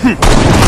Hm.